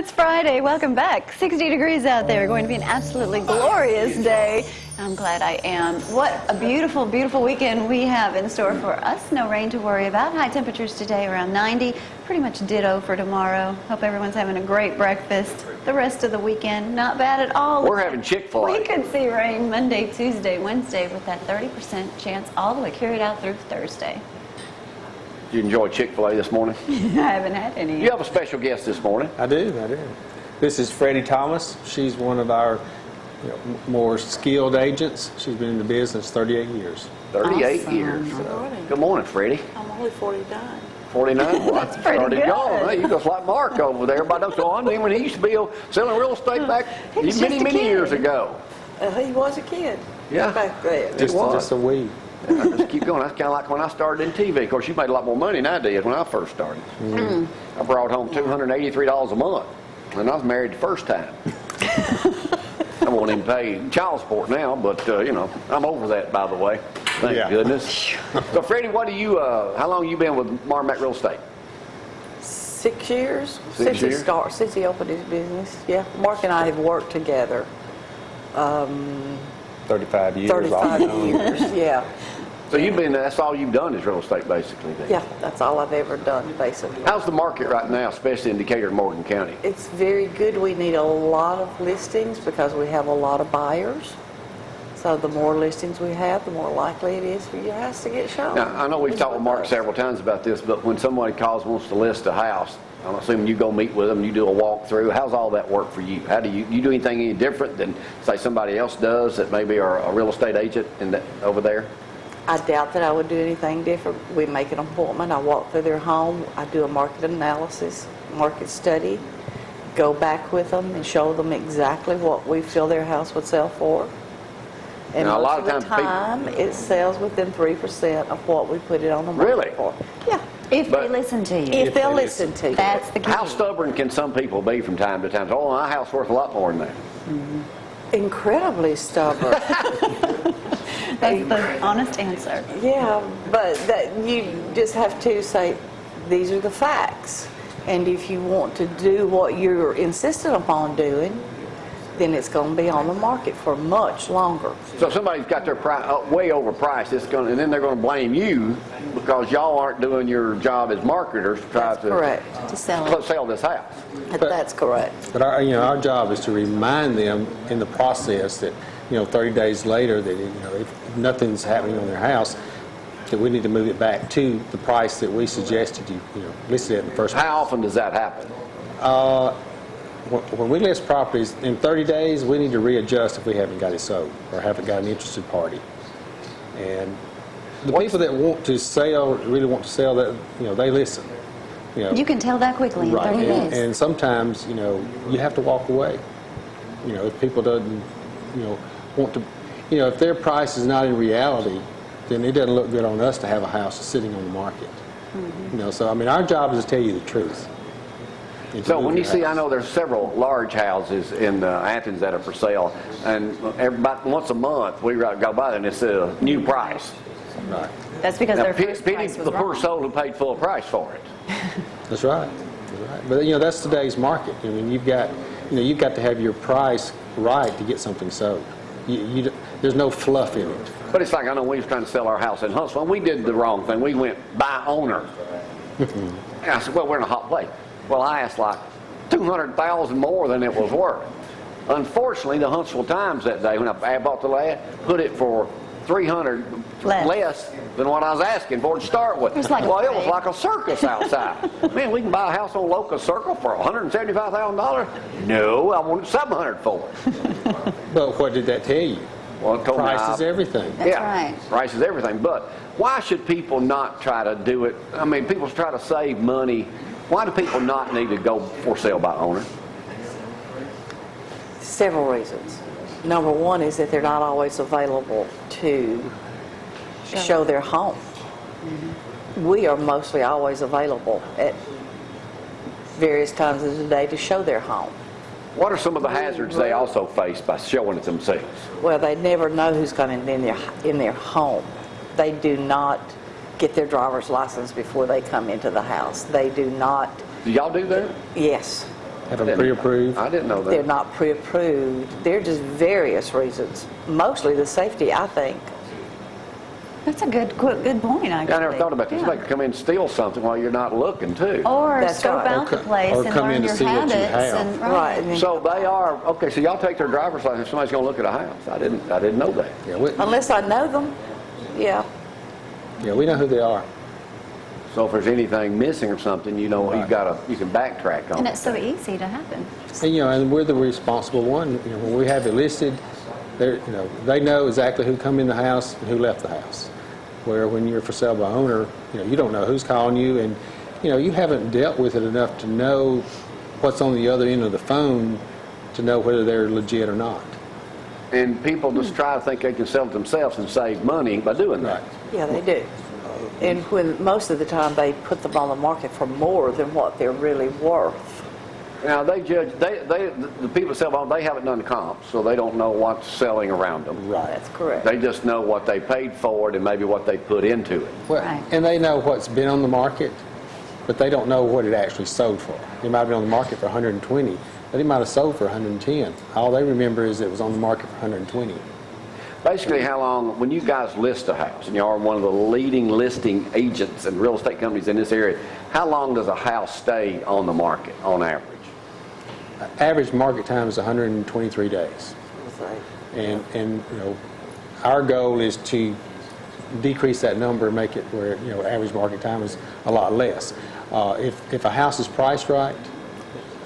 it's Friday. Welcome back. 60 degrees out there. Going to be an absolutely glorious day. I'm glad I am. What a beautiful, beautiful weekend we have in store for us. No rain to worry about. High temperatures today around 90. Pretty much ditto for tomorrow. Hope everyone's having a great breakfast. The rest of the weekend, not bad at all. We're having Chick-fil-A. We could see rain Monday, Tuesday, Wednesday with that 30% chance all the way carried out through Thursday. Did you enjoy Chick-fil-A this morning? I haven't had any. You have a special guest this morning. I do, I do. This is Freddie Thomas. She's one of our you know, more skilled agents. She's been in the business 38 years. 38 Awesome. years. Good morning. Good morning, Freddie. I'm only 49. 49. Well, That's pretty started good. young. Hey, you just like Mark over there. Everybody knows on him when he used to be selling real estate back many, many kid. years ago. Uh, he was a kid. Yeah. Back then. Just, was. just a weed. Yeah, just keep going. That's kind of like when I started in TV. Of course, you made a lot more money than I did when I first started. I brought home $283 a month, and I was married the first time. I won't even pay child support now, but uh, you know, I'm over that, by the way. Thank Yeah. goodness. So, Freddie, what do you? Uh, how long you been with Marmac Real Estate? Six years Six since years? he started, since he opened his business. Yeah, Mark and I have worked together um, 35 years. 35 off and on. years. Yeah, So you've been. That's all you've done is real estate, basically. Then. yeah, that's all I've ever done basically. How's the market right now, especially in Decatur and Morgan County? It's very good. We need a lot of listings because we have a lot of buyers. So the more listings we have, the more likely it is for your house to get shown. Now, I know we've talked with Mark several times about this, but when somebody calls and wants to list a house, I'm assuming you go meet with them, you do a walkthrough. How's all that work for you? How do you, you do anything any different than, say, somebody else does that maybe are a real estate agent in that, over there? I doubt that I would do anything different. We make an appointment, I walk through their home, I do a market analysis, market study, go back with them and show them exactly what we feel their house would sell for. And Now, a most lot of of the times time, it sells within 3% of what we put it on the market Really? for. Yeah, If they listen to you. if they'll they listen to you. That's the key. How stubborn can some people be from time to time? Oh, my house worth a lot more than that. Mm-hmm. Incredibly stubborn. That's the honest answer. Yeah, but that you just have to say, these are the facts. And if you want to do what you're insistent upon doing, then it's going to be on the market for much longer. So if somebody's got their price uh, way overpriced, it's going, and then they're going to blame you because y'all aren't doing your job as marketers to try That's to correct. To sell it. sell this house. That's correct. But our, you know, our job is to remind them in the process that, you know, 30 days later, that, you know, if nothing's happening on their house, that we need to move it back to the price that we suggested you, you know, listed it in the first place. How often does that happen? Uh, when when we list properties, in 30 days, we need to readjust if we haven't got it sold or haven't got an interested party. And the What's- people that want to sell, really want to sell, that, you know, they listen. You know, You can tell that quickly in 30 and, days. and sometimes, you know, you have to walk away. You know, if people doesn't, you know, want to, you know, if their price is not in reality, then it doesn't look good on us to have a house sitting on the market. Mm-hmm. You know, so I mean, our job is to tell you the truth. So when you your see, I know there's several large houses in uh, Athens that are for sale, and every, about once a month we go by there and it's a new price. Right. That's because Now, their pi- first pity price was the poor soul who paid full price for it. That's right. That's right. But you know, that's today's market. I mean, you've got, you know, you've got to have your price right to get something sold. You, you, there's no fluff in it. But it's like I know we was trying to sell our house in Huntsville, and we did the wrong thing. We went buy owner. and I said, well, we're in a hot place. Well, I asked like two hundred thousand more than it was worth. Unfortunately, the Huntsville Times that day when I bought the land put it for three hundred Less. less. than what I was asking for to start with. was like well, it was like a circus outside. Man, we can buy a house on Locust Circle for one hundred and seventy-five thousand dollars. No, I wanted seven hundred for it. But what did that tell you? Well, it told me Price I- is everything. That's yeah, right. Price is everything. But why should people not try to do it? I mean, people try to save money. Why do people not need to go for sale by owner? Several reasons. Number one is that they're not always available to show their home. We are mostly always available at various times of the day to show their home. What are some of the hazards they also face by showing it themselves? Well, they never know who's coming in their, in their home. They do not get their driver's license before they come into the house. They do not, Do y'all do that? yes. have them pre-approved. I didn't know that. They're not pre-approved. They're just various reasons. Mostly the safety, I think. That's a good, good good point, actually. I never thought about this. Yeah. They could come in and steal something while you're not looking, too. Or That's scope right. out the Or co- place or and come learn in to your see what you habits. have. and- Right. and then- So they are, okay, so y'all take their driver's license, somebody's gonna look at a house. I didn't, I didn't know that. Yeah, we, Unless I know them, yeah. yeah, we know who they are. So if there's anything missing or something, you know, you've got to, you can backtrack on And it's so easy to happen. And, you know, and we're the responsible one, you know, when we have it listed, they're, you know, they know exactly who come in the house and who left the house. Where when you're for sale by owner, you know, you don't know who's calling you and, you know, you haven't dealt with it enough to know what's on the other end of the phone to know whether they're legit or not. And people just hmm. try to think they can sell it themselves and save money by doing that. Right. Yeah, they do. And when, most of the time, they put them on the market for more than what they're really worth. Now, they judge, they, they, the people that sell them, they haven't done the comps, so they don't know what's selling around them. Right. That's correct. They just know what they paid for it and maybe what they put into it. Well, Right. and they know what's been on the market, but they don't know what it actually sold for. It might have been on the market for 120, but it might have sold for 110. All they remember is it was on the market for 120. Basically, how long, when you guys list a house, and you are one of the leading listing agents and real estate companies in this area, how long does a house stay on the market on average? Average market time is 123 days. And, and, you know, our goal is to decrease that number and make it where, you know, average market time is a lot less. Uh, if, if a house is priced right,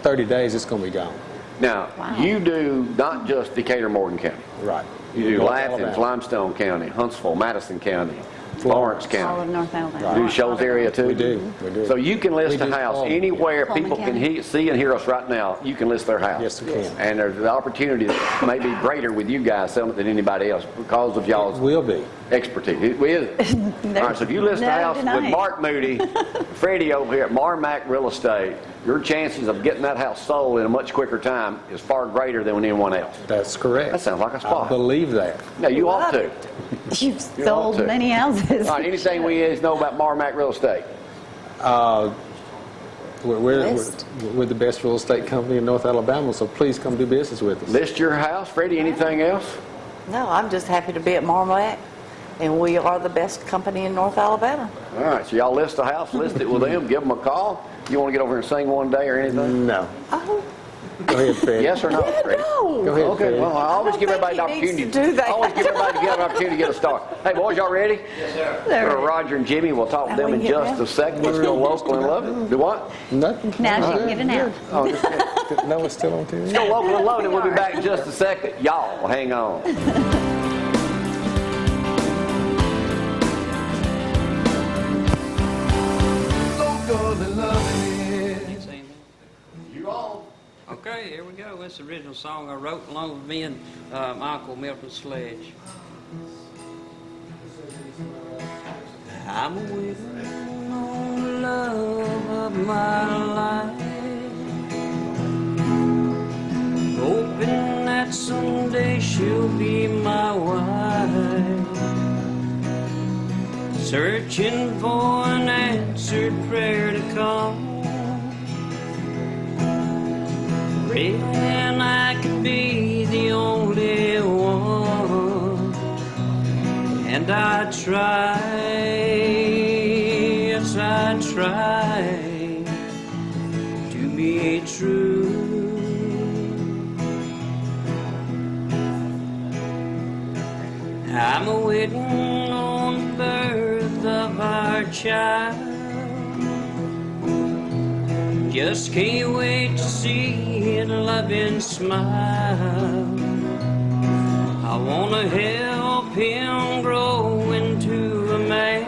30 days, it's going to be gone. Now, Wow. you do not just Decatur, Morgan County. Right. You do North Athens, Limestone County, Huntsville, Madison County, Florence Florence. All of County. North Alabama. You do Shoals area too? We do, we do. So you can list We a house anywhere Cullman people can County. he- see and hear us right now, you can list their house. Yes, we can. And there's the opportunity that may be greater with you guys selling it than anybody else because of y'all's will be. expertise. It is. All right, so if you list a no house with denying. Mark Moody, Freddie over here at Marmac Real Estate, your chances of getting that house sold in a much quicker time is far greater than with anyone else. That's correct. That sounds like a spot. I believe that. Now, you ought to. You've You sold to. many houses. All right, anything we need to know about Marmac Real Estate? Uh, We're, we're, we're, we're the best real estate company in North Alabama, so please come do business with us. List your house. Freddie, anything else? No, I'm just happy to be at Marmac, and we are the best company in North Alabama. All right, so y'all list a house, list it with them, give them a call. You want to get over and sing one day or anything? No. Oh, Go ahead, Fred. Yes or no, Freddie? Go no. ahead, Okay, Fred. well, I always I give everybody the think he needs opportunity. to do that. I always give everybody to an opportunity to get a start. Hey, boys, y'all ready? They're For ready. Roger and Jimmy, we'll talk to them in just down. a second. Let's go local and love it. Do what? Nothing. Now she can get a nap. Oh, just No, it's still on TV. go local and loaded. We'll be back in just a second. Y'all, hang on. This original song I wrote along with me and uh, uncle Milton Sledge. I'm waiting on the love of my life, hoping that someday she'll be my wife. Searching for an answered prayer to come. Praying I could be the only one. And I try, yes, I try to be true. I'm waiting on the birth of our child. Just can't wait to see a loving smile. I wanna help him grow into a man.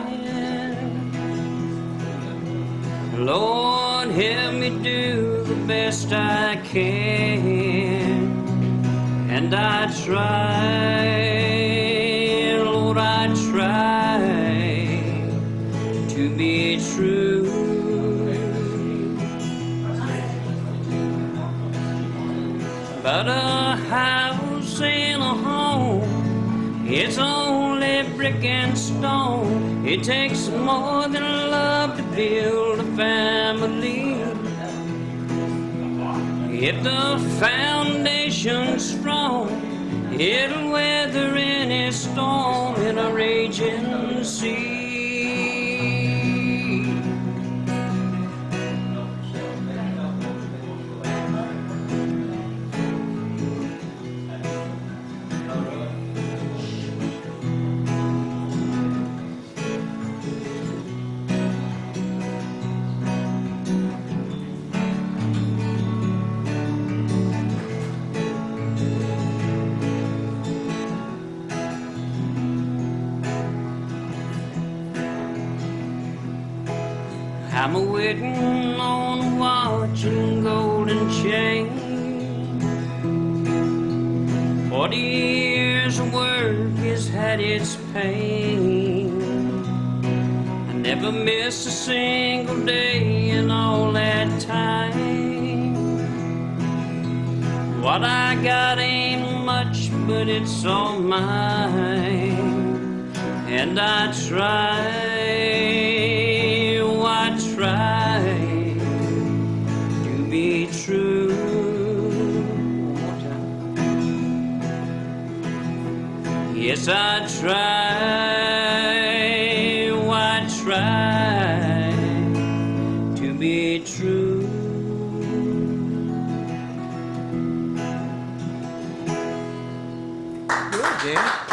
Lord, help me do the best I can. And I try, Lord, I try to be true. But a house and a home, it's only brick and stone. It takes more than love to build a family. If the foundation's strong, it'll weather any storm in a raging sea. I'm a waiting on a watch and golden chain. Forty years of work has had its pain. I never missed a single day in all that time. What I got ain't much, but it's all mine. And I try, I try, try to be true. Good.